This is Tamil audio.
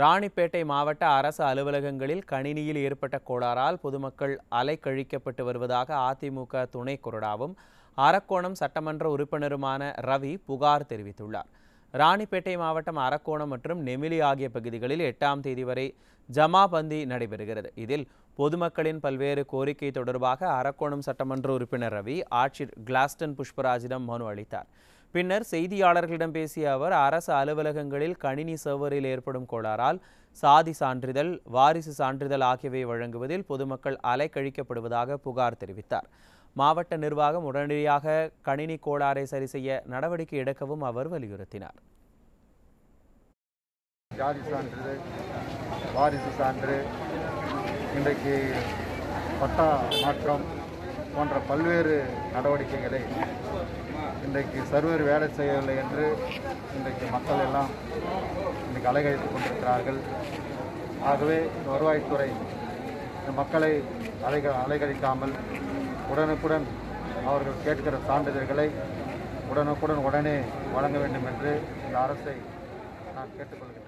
ராணிப்பேட்டை மாவட்ட அரசு அலுவலகங்களில் கணினியில் ஏற்பட்ட கோளாறால் பொதுமக்கள் அலைக்கழிக்கப்பட்டு வருவதாக அதிமுக துணை கொறடாவும் அரக்கோணம் சட்டமன்ற உறுப்பினருமான ரவி புகார் தெரிவித்துள்ளார். ராணிப்பேட்டை மாவட்டம் அரக்கோணம் மற்றும் நெமிலி ஆகிய பகுதிகளில் எட்டாம் தேதி வரை ஜமாபந்தி நடைபெறுகிறது. இதில் பொதுமக்களின் பல்வேறு கோரிக்கை தொடர்பாக அரக்கோணம் சட்டமன்ற உறுப்பினர் ரவி ஆட்சியர் கிளாஸ்டன் புஷ்பராஜிடம் மனு அளித்தார். பின்னர் செய்தியாளர்களிடம் பேசிய அவர் அரசு அலுவலகங்களில் கணினி சர்வரில் ஏற்படும் கோளாறால் சாதி சான்றிதழ் வாரிசு சான்றிதழ் ஆகியவை வழங்குவதில் பொதுமக்கள் அலைக்கழிக்கப்படுவதாக புகார் தெரிவித்தார். மாவட்ட நிர்வாகம் உடனடியாக கணினி கோளாறை சரி செய்ய நடவடிக்கை எடுக்கவும் அவர் வலியுறுத்தினார். ஜாதி சான்றிதழ் வாரிசு சான்று இன்றைக்கு பட்டா மாற்றம் போன்ற பல்வேறு நடவடிக்கைகளை இன்றைக்கு சர்வர் வேலை செய்யவில்லை என்று இன்றைக்கு மக்கள் எல்லாம் இன்றைக்கு அலைகழித்துக் கொண்டிருக்கிறார்கள். ஆகவே வருவாய்த்துறை இந்த மக்களை அலைக அலைகழிக்காமல் உடனுக்குடன் அவர்கள் கேட்கிற சான்றிதழ்களை உடனுக்குடன் உடனே வழங்க வேண்டும் என்று இந்த அரசை நான் கேட்டுக்கொள்கிறேன்.